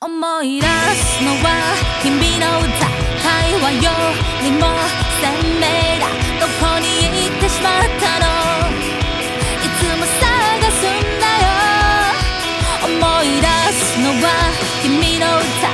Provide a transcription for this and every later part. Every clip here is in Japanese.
思い出すのは君の歌会話よ。りも鮮明だ。どこに行ってしまったの？いつも探すんだよ。思い出すのは君の歌。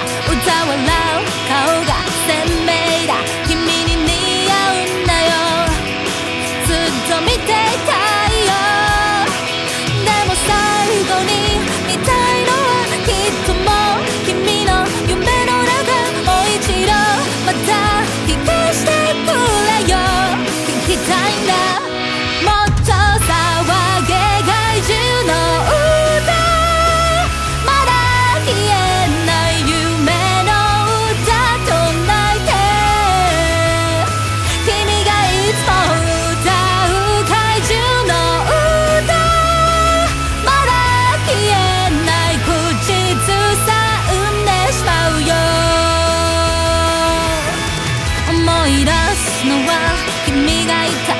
出すのは君がいた。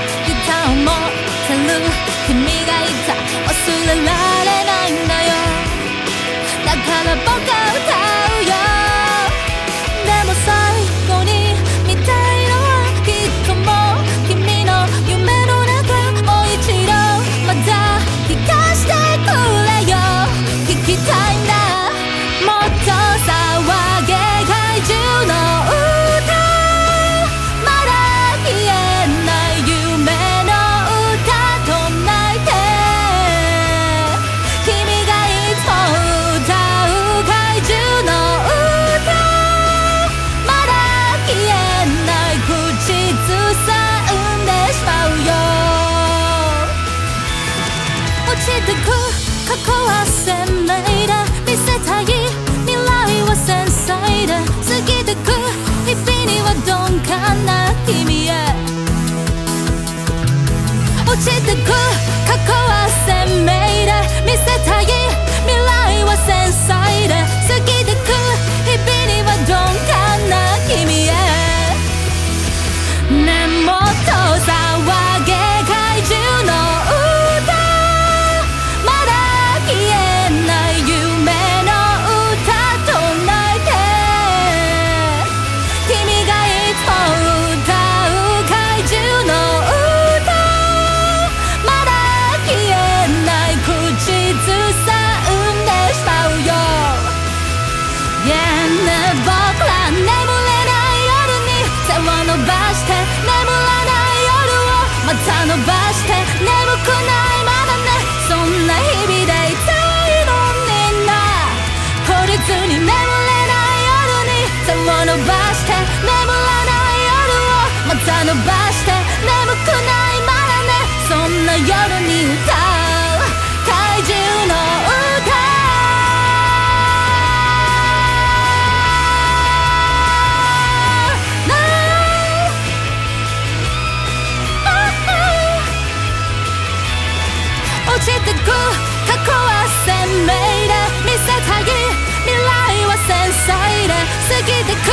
ちてく過去は鮮明。肩伸ばして眠くないままね。そんな日々でいたいのんな孤立に眠れない夜にさも伸ばして眠らない夜をまた伸ばして眠くないままね。そんな夜に歌ちてく過去は鮮明で見せたい未来は繊細で過ぎてく